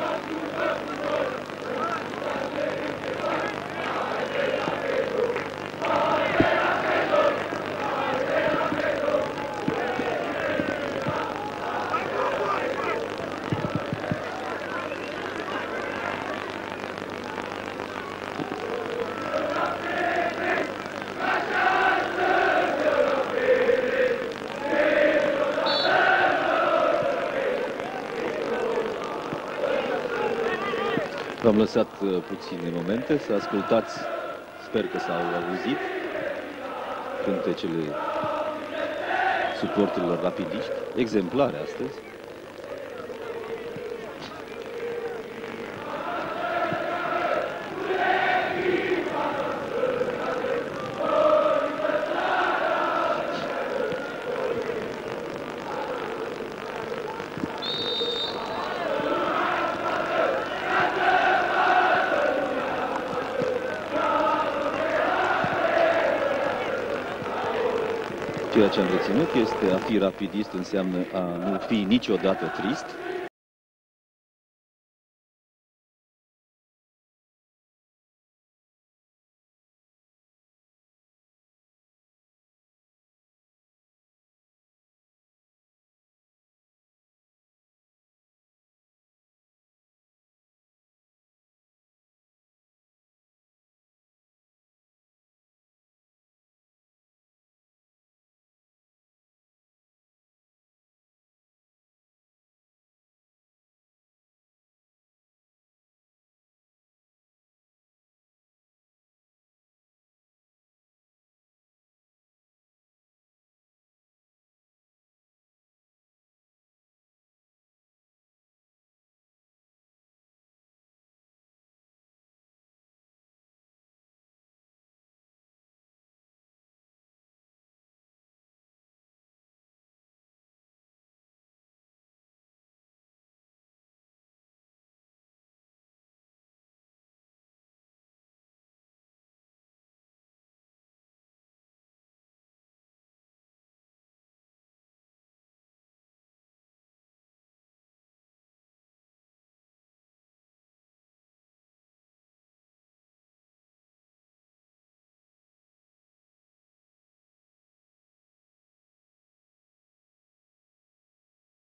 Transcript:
Yeah. V-am lăsat uh, puține momente. Să ascultați, sper că s-au auzit, cântecele suporterilor rapidiști, exemplare astăzi. Ceea ce am reținut este a fi rapidist înseamnă a nu fi niciodată trist,